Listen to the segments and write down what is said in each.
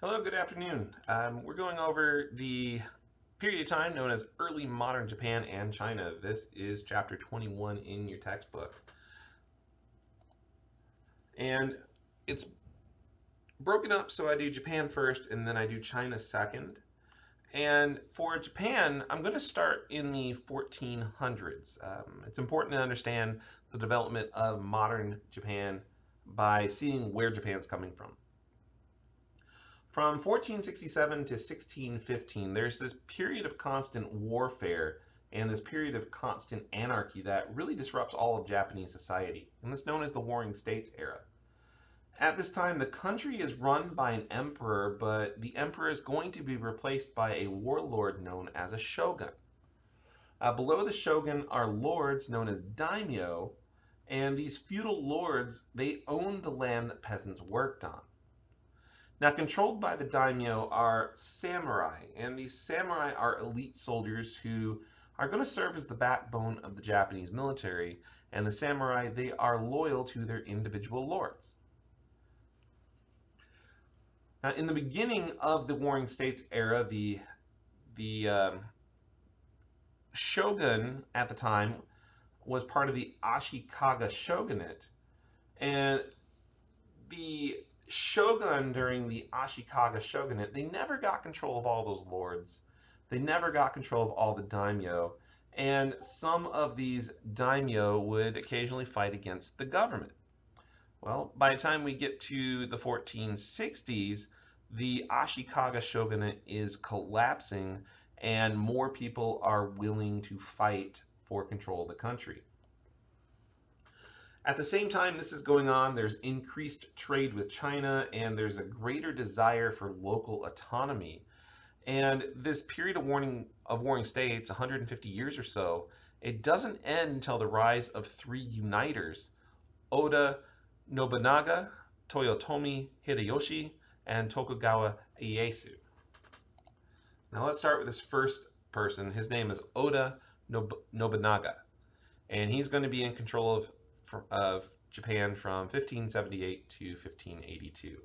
Hello, good afternoon. Um, we're going over the period of time known as early modern Japan and China. This is chapter 21 in your textbook. And it's broken up so I do Japan first and then I do China second. And for Japan, I'm going to start in the 1400s. Um, it's important to understand the development of modern Japan by seeing where Japan's coming from. From 1467 to 1615, there's this period of constant warfare and this period of constant anarchy that really disrupts all of Japanese society, and it's known as the Warring States era. At this time, the country is run by an emperor, but the emperor is going to be replaced by a warlord known as a shogun. Uh, below the shogun are lords known as daimyo, and these feudal lords, they own the land that peasants worked on. Now, controlled by the daimyo are samurai, and these samurai are elite soldiers who are going to serve as the backbone of the Japanese military, and the samurai, they are loyal to their individual lords. Now, in the beginning of the Warring States era, the, the um, shogun at the time was part of the Ashikaga shogunate, and the shogun during the Ashikaga shogunate, they never got control of all those lords. They never got control of all the daimyo. And some of these daimyo would occasionally fight against the government. Well, by the time we get to the 1460s, the Ashikaga shogunate is collapsing and more people are willing to fight for control of the country. At the same time this is going on, there's increased trade with China and there's a greater desire for local autonomy. And this period of warning of warring states, 150 years or so, it doesn't end until the rise of three uniters, Oda Nobunaga, Toyotomi Hideyoshi, and Tokugawa Ieyasu. Now let's start with this first person. His name is Oda Nobunaga, and he's going to be in control of of Japan from 1578 to 1582.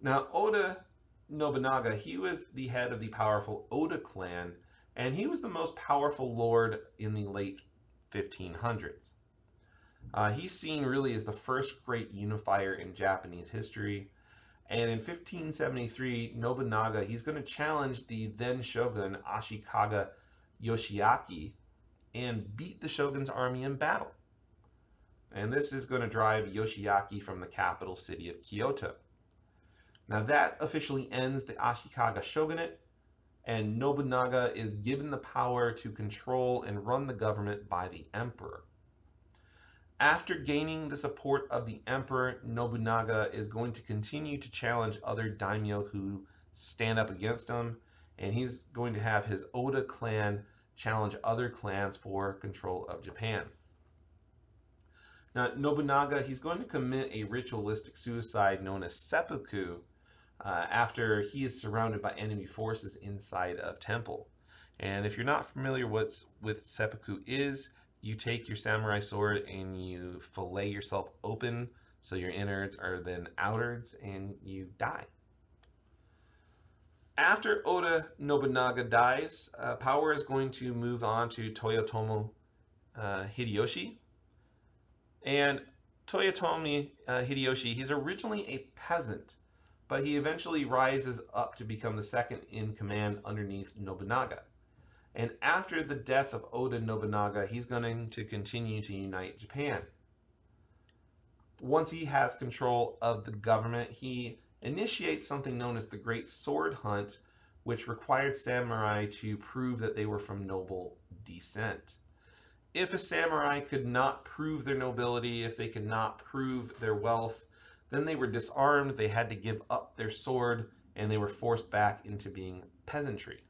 Now, Oda Nobunaga, he was the head of the powerful Oda clan, and he was the most powerful lord in the late 1500s. Uh, he's seen really as the first great unifier in Japanese history. And in 1573, Nobunaga, he's going to challenge the then shogun Ashikaga Yoshiaki and beat the shogun's army in battle and this is going to drive Yoshiaki from the capital city of Kyoto. Now that officially ends the Ashikaga shogunate, and Nobunaga is given the power to control and run the government by the emperor. After gaining the support of the emperor, Nobunaga is going to continue to challenge other daimyo who stand up against him, and he's going to have his Oda clan challenge other clans for control of Japan. Now, Nobunaga, he's going to commit a ritualistic suicide known as seppuku uh, after he is surrounded by enemy forces inside of temple. And if you're not familiar what's with seppuku is, you take your samurai sword and you fillet yourself open so your innards are then outards and you die. After Oda Nobunaga dies, uh, power is going to move on to Toyotomo uh, Hideyoshi, and Toyotomi uh, Hideyoshi, he's originally a peasant, but he eventually rises up to become the second in command underneath Nobunaga. And after the death of Oda Nobunaga, he's going to continue to unite Japan. Once he has control of the government, he initiates something known as the Great Sword Hunt, which required samurai to prove that they were from noble descent if a samurai could not prove their nobility, if they could not prove their wealth, then they were disarmed, they had to give up their sword, and they were forced back into being peasantry.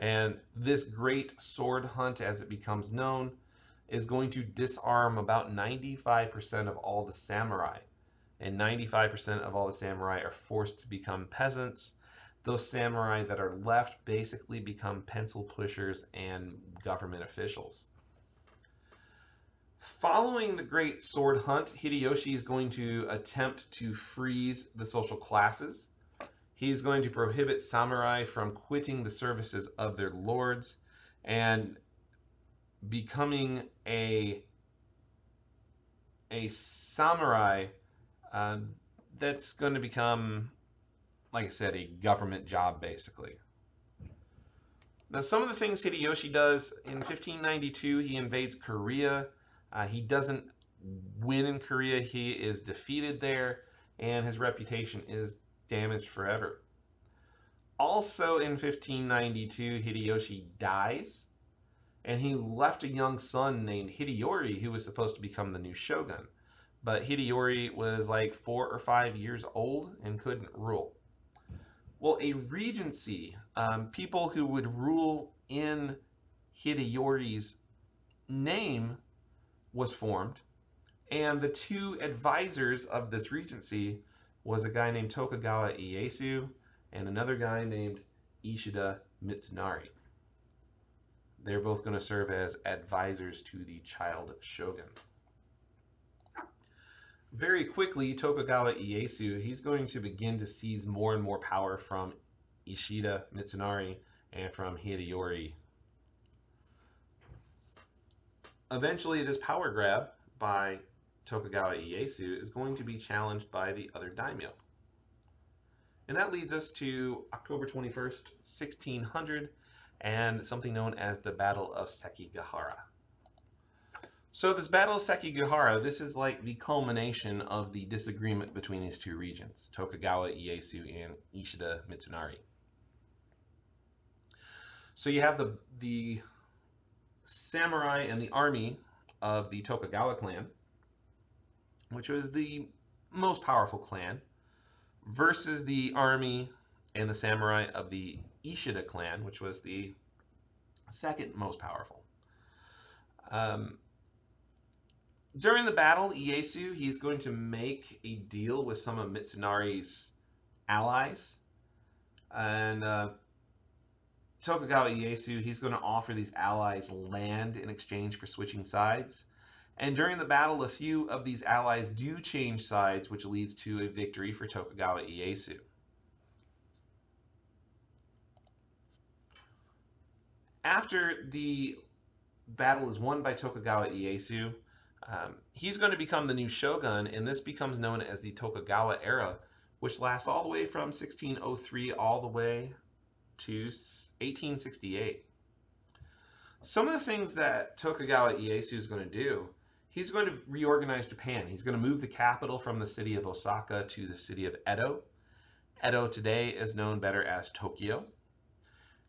And this great sword hunt, as it becomes known, is going to disarm about 95% of all the samurai. And 95% of all the samurai are forced to become peasants. Those samurai that are left basically become pencil pushers and government officials. Following the great sword hunt, Hideyoshi is going to attempt to freeze the social classes. He's going to prohibit samurai from quitting the services of their lords and becoming a a samurai uh, that's going to become, like I said, a government job basically. Now, some of the things Hideyoshi does in 1592, he invades Korea. Uh, he doesn't win in Korea, he is defeated there, and his reputation is damaged forever. Also in 1592, Hideyoshi dies, and he left a young son named Hideyori who was supposed to become the new shogun. But Hideyori was like four or five years old and couldn't rule. Well, a regency, um, people who would rule in Hideyori's name was formed, and the two advisors of this regency was a guy named Tokugawa Ieyasu and another guy named Ishida Mitsunari. They're both going to serve as advisors to the child shogun. Very quickly, Tokugawa Ieyasu, he's going to begin to seize more and more power from Ishida Mitsunari and from Hideyori. Eventually, this power grab by Tokugawa Ieyasu is going to be challenged by the other daimyo. And that leads us to October 21st, 1600, and something known as the Battle of Sekigahara. So this Battle of Sekigahara, this is like the culmination of the disagreement between these two regions, Tokugawa Ieyasu and Ishida Mitsunari. So you have the, the samurai and the army of the Tokugawa clan, which was the most powerful clan, versus the army and the samurai of the Ishida clan, which was the second most powerful. Um, during the battle, Ieyasu, he's going to make a deal with some of Mitsunari's allies. And uh, Tokugawa Ieyasu, he's going to offer these allies land in exchange for switching sides. And during the battle, a few of these allies do change sides, which leads to a victory for Tokugawa Ieyasu. After the battle is won by Tokugawa Ieyasu, um, he's going to become the new shogun, and this becomes known as the Tokugawa era, which lasts all the way from 1603 all the way to 1868. Some of the things that Tokugawa Ieyasu is going to do he's going to reorganize Japan. He's going to move the capital from the city of Osaka to the city of Edo. Edo today is known better as Tokyo.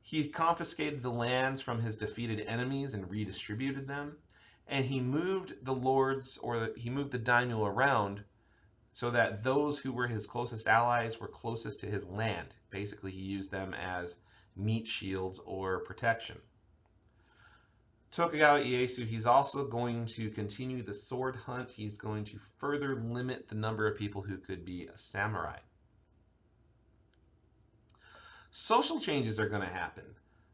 He confiscated the lands from his defeated enemies and redistributed them. And he moved the lords, or he moved the daimyo around so that those who were his closest allies were closest to his land. Basically, he used them as meat shields or protection. Tokugawa Ieyasu, he's also going to continue the sword hunt. He's going to further limit the number of people who could be a samurai. Social changes are going to happen.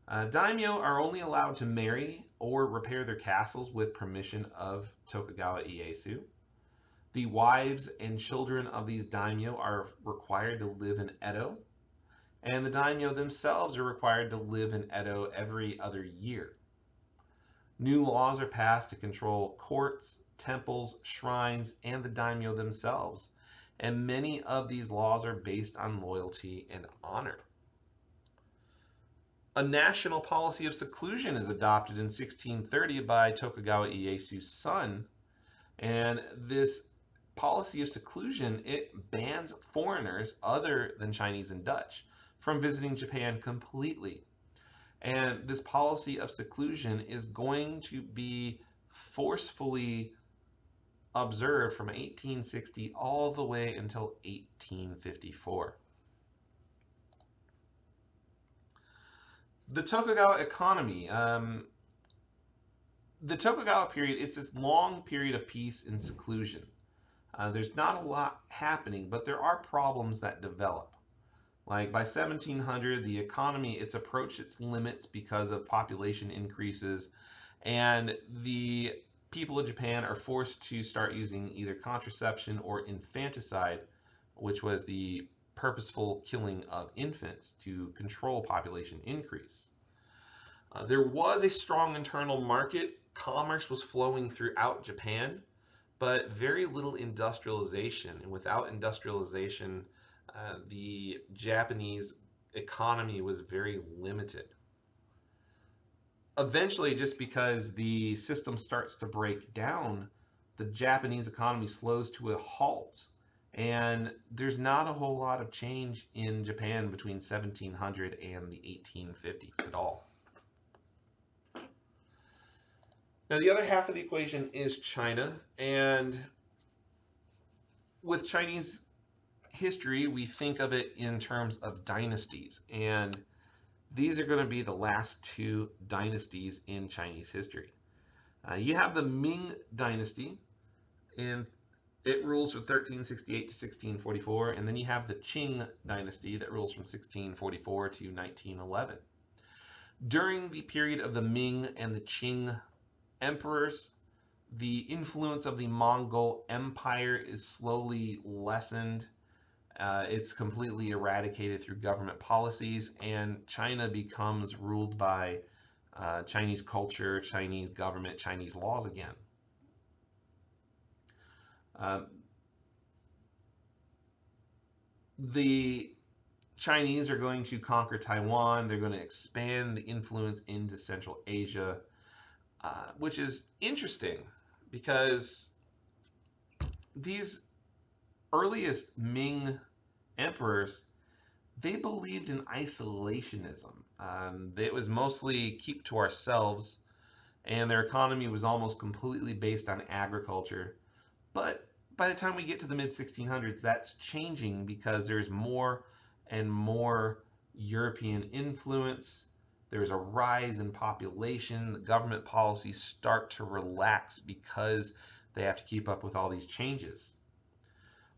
Uh, daimyo are only allowed to marry or repair their castles with permission of Tokugawa Ieyasu. The wives and children of these daimyo are required to live in Edo, and the daimyo themselves are required to live in Edo every other year. New laws are passed to control courts, temples, shrines, and the daimyo themselves, and many of these laws are based on loyalty and honor. A national policy of seclusion is adopted in 1630 by Tokugawa Ieyasu's son, and this policy of seclusion, it bans foreigners other than Chinese and Dutch from visiting Japan completely. And this policy of seclusion is going to be forcefully observed from 1860 all the way until 1854. The Tokugawa economy. Um, the Tokugawa period, it's this long period of peace and seclusion. Uh, there's not a lot happening, but there are problems that develop. Like by 1700, the economy, it's approached its limits because of population increases, and the people of Japan are forced to start using either contraception or infanticide, which was the purposeful killing of infants to control population increase. Uh, there was a strong internal market. Commerce was flowing throughout Japan, but very little industrialization. And without industrialization, uh, the Japanese economy was very limited. Eventually, just because the system starts to break down, the Japanese economy slows to a halt. And there's not a whole lot of change in Japan between 1700 and the 1850s at all. Now, the other half of the equation is China. And with Chinese history, we think of it in terms of dynasties. And these are going to be the last two dynasties in Chinese history. Uh, you have the Ming Dynasty, and it rules from 1368 to 1644. And then you have the Qing Dynasty that rules from 1644 to 1911. During the period of the Ming and the Qing emperors, the influence of the Mongol Empire is slowly lessened. Uh, it's completely eradicated through government policies, and China becomes ruled by uh, Chinese culture, Chinese government, Chinese laws again. Um, the Chinese are going to conquer Taiwan. They're going to expand the influence into Central Asia. Uh, which is interesting because these earliest Ming emperors they believed in isolationism. Um, it was mostly keep to ourselves, and their economy was almost completely based on agriculture. But by the time we get to the mid 1600s, that's changing because there's more and more European influence there's a rise in population. The government policies start to relax because they have to keep up with all these changes.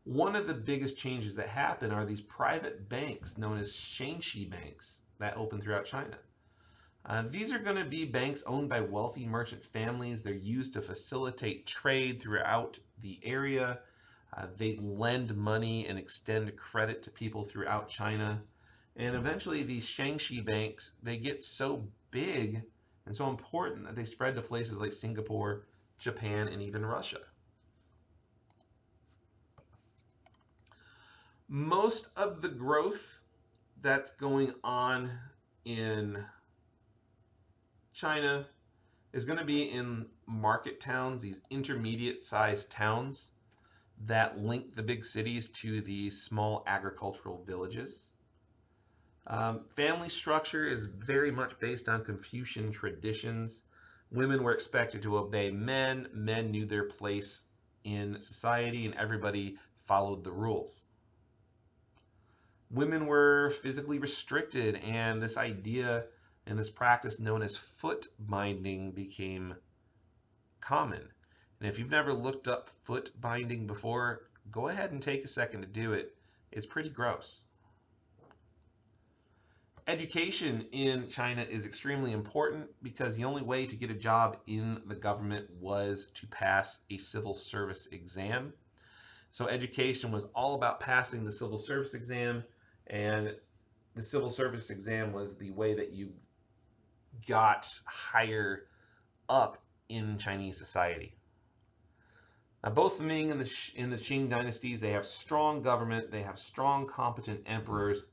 One of the biggest changes that happen are these private banks known as Shanxi banks that open throughout China. Uh, these are going to be banks owned by wealthy merchant families. They're used to facilitate trade throughout the area. Uh, they lend money and extend credit to people throughout China. And eventually these Shanxi banks, they get so big and so important that they spread to places like Singapore, Japan, and even Russia. Most of the growth that's going on in China is going to be in market towns, these intermediate sized towns that link the big cities to these small agricultural villages. Um, family structure is very much based on Confucian traditions. Women were expected to obey men, men knew their place in society, and everybody followed the rules. Women were physically restricted, and this idea and this practice known as foot binding became common. And if you've never looked up foot binding before, go ahead and take a second to do it. It's pretty gross. Education in China is extremely important because the only way to get a job in the government was to pass a civil service exam. So education was all about passing the civil service exam and the civil service exam was the way that you got higher up in Chinese society. Now, both the Ming and the, in the Qing dynasties, they have strong government, they have strong, competent emperors,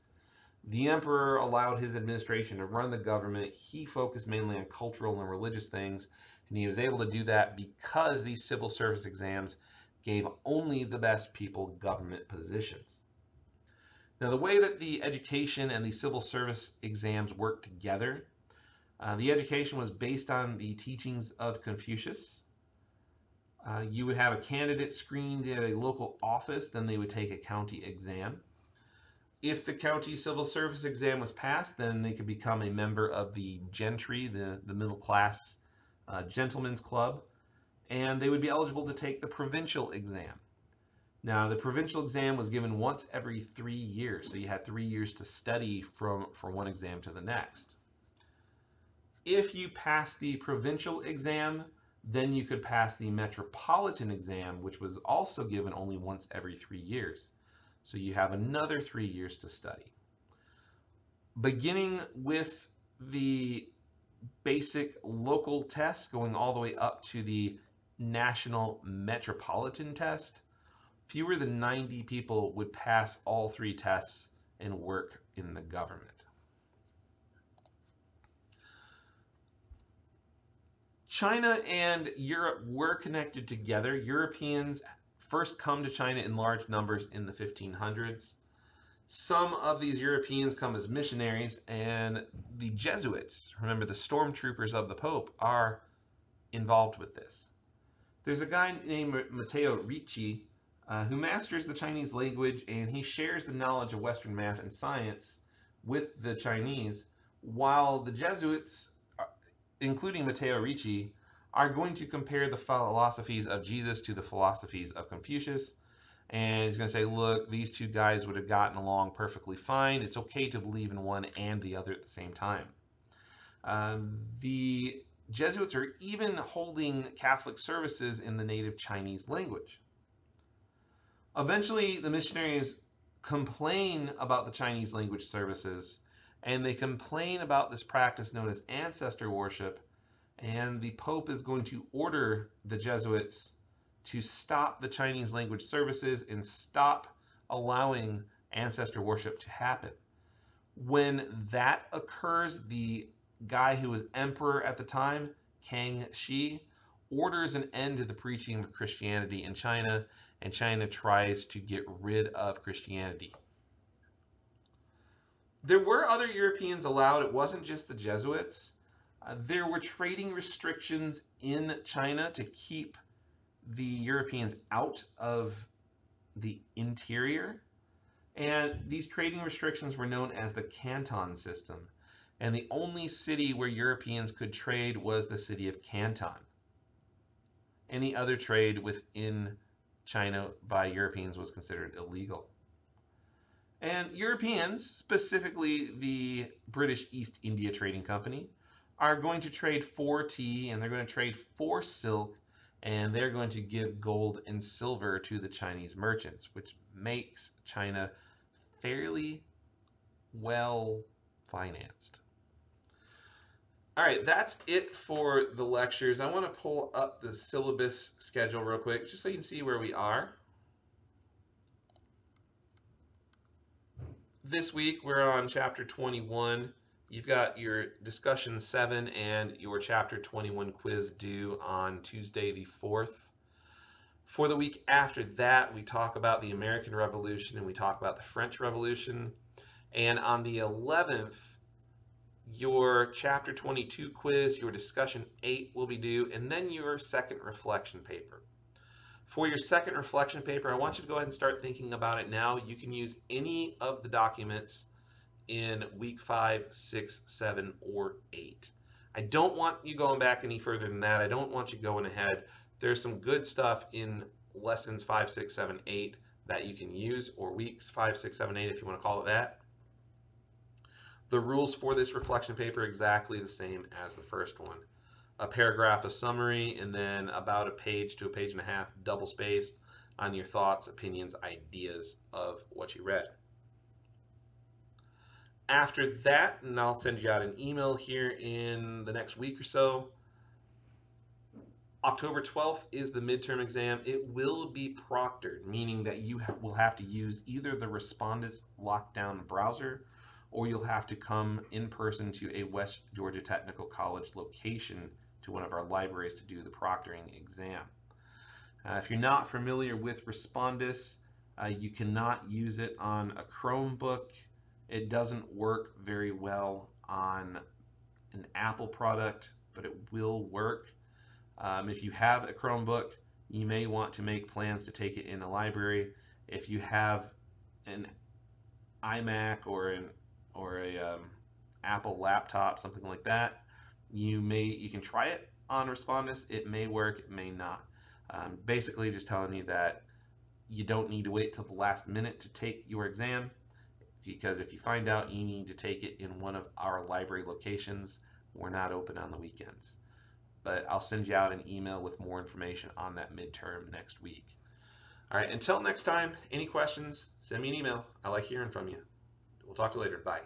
the emperor allowed his administration to run the government. He focused mainly on cultural and religious things, and he was able to do that because these civil service exams gave only the best people government positions. Now, the way that the education and the civil service exams work together, uh, the education was based on the teachings of Confucius. Uh, you would have a candidate screened at a local office, then they would take a county exam. If the county civil service exam was passed, then they could become a member of the gentry, the, the middle class uh, gentlemen's club, and they would be eligible to take the provincial exam. Now, the provincial exam was given once every three years, so you had three years to study from, from one exam to the next. If you passed the provincial exam, then you could pass the metropolitan exam, which was also given only once every three years. So you have another three years to study. Beginning with the basic local test, going all the way up to the national metropolitan test, fewer than 90 people would pass all three tests and work in the government. China and Europe were connected together. Europeans first come to China in large numbers in the 1500s. Some of these Europeans come as missionaries, and the Jesuits, remember the stormtroopers of the Pope, are involved with this. There's a guy named Matteo Ricci uh, who masters the Chinese language and he shares the knowledge of Western math and science with the Chinese, while the Jesuits, uh, including Matteo Ricci, are going to compare the philosophies of Jesus to the philosophies of Confucius. And he's going to say, look, these two guys would have gotten along perfectly fine. It's okay to believe in one and the other at the same time. Um, the Jesuits are even holding Catholic services in the native Chinese language. Eventually, the missionaries complain about the Chinese language services and they complain about this practice known as ancestor worship. And the Pope is going to order the Jesuits to stop the Chinese language services and stop allowing ancestor worship to happen. When that occurs, the guy who was emperor at the time, Kangxi, orders an end to the preaching of Christianity in China, and China tries to get rid of Christianity. There were other Europeans allowed, it wasn't just the Jesuits. Uh, there were trading restrictions in China to keep the Europeans out of the interior. And these trading restrictions were known as the Canton system and the only city where Europeans could trade was the city of Canton. Any other trade within China by Europeans was considered illegal. And Europeans, specifically the British East India Trading Company, are going to trade for tea and they're going to trade for silk and they're going to give gold and silver to the Chinese merchants, which makes China fairly well financed. All right, that's it for the lectures. I want to pull up the syllabus schedule real quick, just so you can see where we are. This week, we're on chapter 21. You've got your discussion 7 and your chapter 21 quiz due on Tuesday the 4th. For the week after that, we talk about the American Revolution and we talk about the French Revolution. And on the 11th, your chapter 22 quiz, your discussion 8 will be due, and then your second reflection paper. For your second reflection paper, I want you to go ahead and start thinking about it now. You can use any of the documents in week five, six, seven, or 8. I don't want you going back any further than that. I don't want you going ahead. There's some good stuff in lessons 5, 6, 7, 8 that you can use, or weeks 5, 6, 7, 8 if you want to call it that. The rules for this reflection paper exactly the same as the first one. A paragraph of summary and then about a page to a page and a half double spaced on your thoughts, opinions, ideas of what you read. After that, and I'll send you out an email here in the next week or so, October 12th is the midterm exam. It will be proctored, meaning that you ha will have to use either the Respondus Lockdown browser or you'll have to come in person to a West Georgia Technical College location to one of our libraries to do the proctoring exam. Uh, if you're not familiar with Respondus, uh, you cannot use it on a Chromebook. It doesn't work very well on an Apple product, but it will work. Um, if you have a Chromebook, you may want to make plans to take it in the library. If you have an iMac or an or a um, Apple laptop, something like that, you may you can try it on Respondus. It may work, it may not. Um, basically, just telling you that you don't need to wait till the last minute to take your exam because if you find out you need to take it in one of our library locations, we're not open on the weekends. But I'll send you out an email with more information on that midterm next week. All right, until next time, any questions, send me an email. I like hearing from you. We'll talk to you later. Bye.